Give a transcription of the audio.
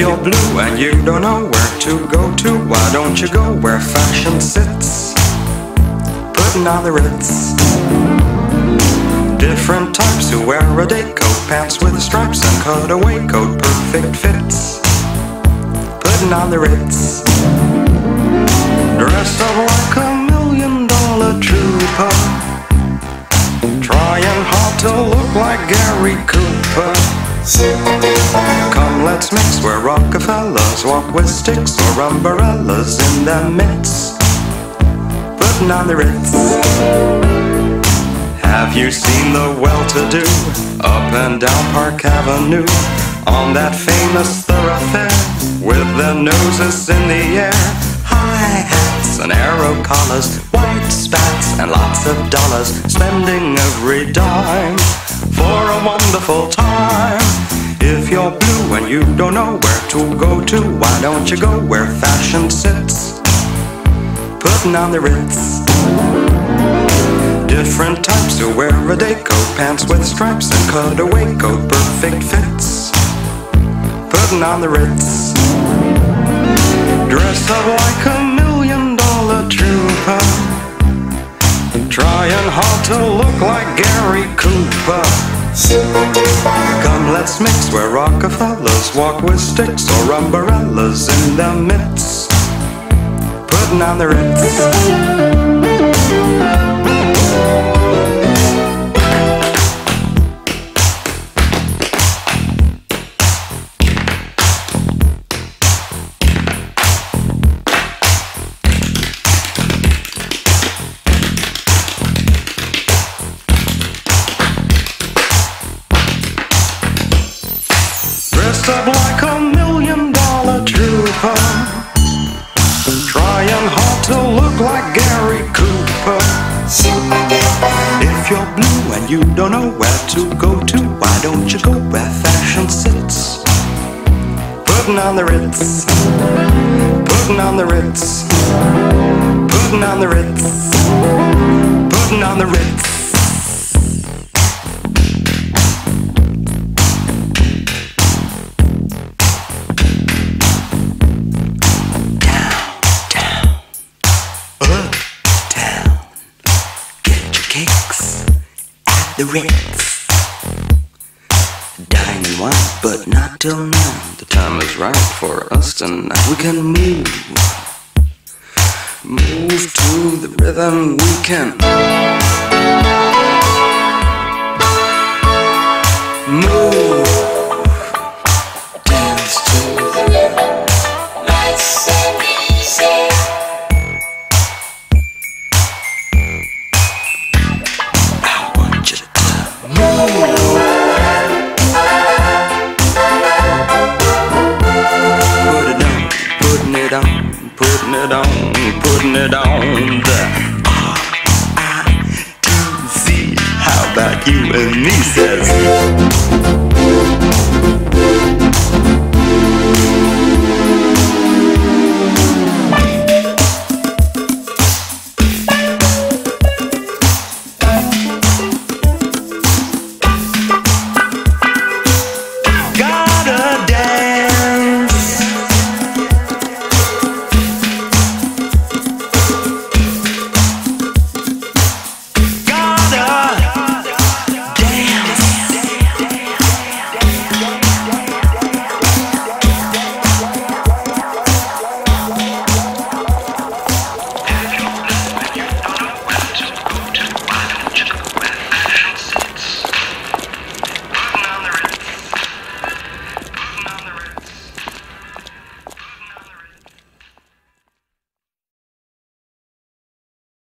You're blue and you don't know where to go to, why don't you go where fashion sits? Putting on the ritz. Different types who wear a day coat, pants with stripes and cutaway coat, perfect fits. Putting on the ritz. Dressed up Come, let's mix where Rockefellers walk with sticks or umbrellas in their midst. Putting on the ritz. Have you seen the well-to-do up and down Park Avenue on that famous thoroughfare with their noses in the air? High hats and arrow collars, white spats and lots of dollars, spending every dime and you don't know where to go to, why don't you go where fashion sits? Putting on the ritz. Different types who wear a day coat, pants with stripes and cutaway coat, perfect fits. Putting on the ritz. Dressed up like a million dollar trooper. Trying hard to look like Gary Cooper. Come, let's mix where Rockefellers walk with sticks or umbrellas in their midst. Putting on the ritz. Up like a million dollar trooper. Trying hard to look like Gary Cooper. If you're blue and you don't know where to go to, why don't you go where fashion sits? Putting on the ritz. Putting on the ritz. Putting on the ritz. Putting on the ritz. Get at the Ritz. Dining wine, but not till now. The time is right for us tonight. We can move. Move to the rhythm we can. It on. The R I T Z. How about you and me, says.